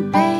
baby.